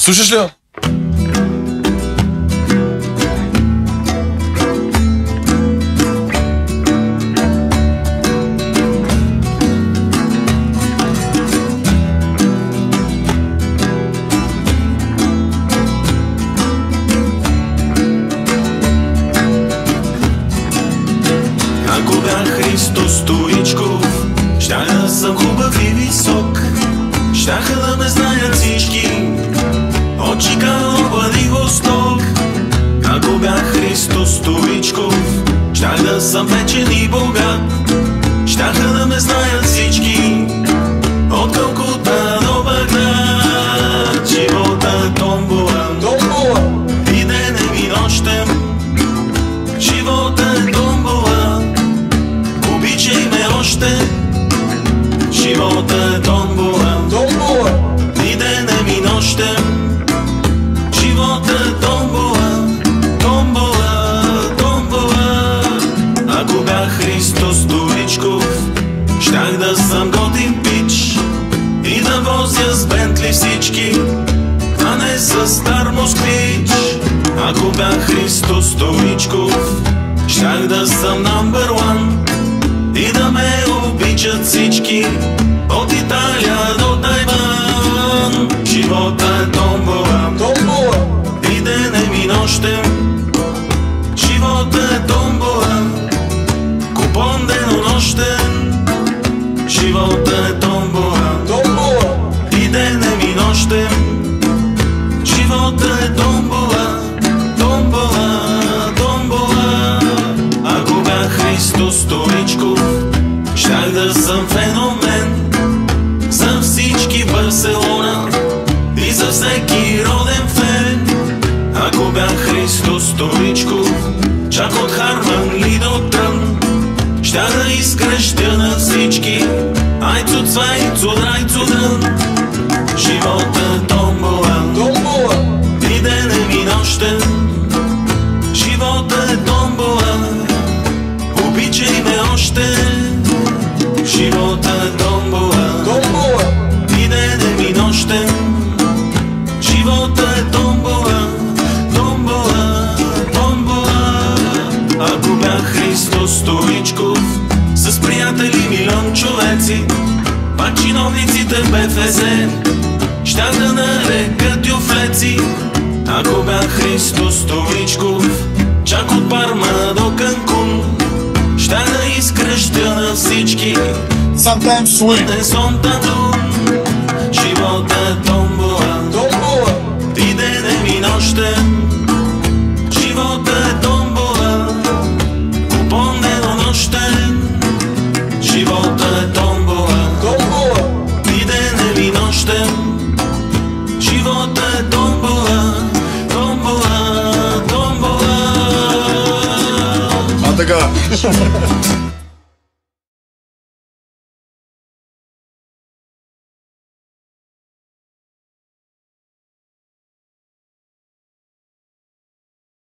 Слушаш ли Стоичков, щях да съм хубав висок. Щяха да ме знаят всички, от Чикаго Владивосток. Ако бях Христо Стоичков, щях да съм вечен и богат. Щяха да ме знаят всички, от Калкута до Багдад. Живота томбола, и денем и нощем. Живота е томбола, обичай ме още. Живота е томбола, Бях Христо Стоичков, щях да съм готин пич и да возя с Бентли всички, а не с стар москвич. Ако бях Христо Стоичков, щях да съм number one и да ме обичат всички, от Италия до Живота е томбола, и денем и нощем. Живота е томбола, томбола, томбола. Ако бях Христо Стоичков, щях да съм феномен за всички Барселона и за всеки роден фен. Ако бях Христо Стоичков, чак от Харман ли до Трън, щях да изкръщя на всички. Айцу цвайцу драйцу дън, живота е томбола, и денем и нощен. Живота е томбола, обичай ме още. Пак чиновниците в БФЗ, щях да нарекат юфлеци. Ако бях Христо Стоичков, чак от Парма до Канкун, щях да изкръщя на всички. Sometimes sweet. Не сон татун, живота е томбола, и денем и нощем. Томбола, томбола. А така.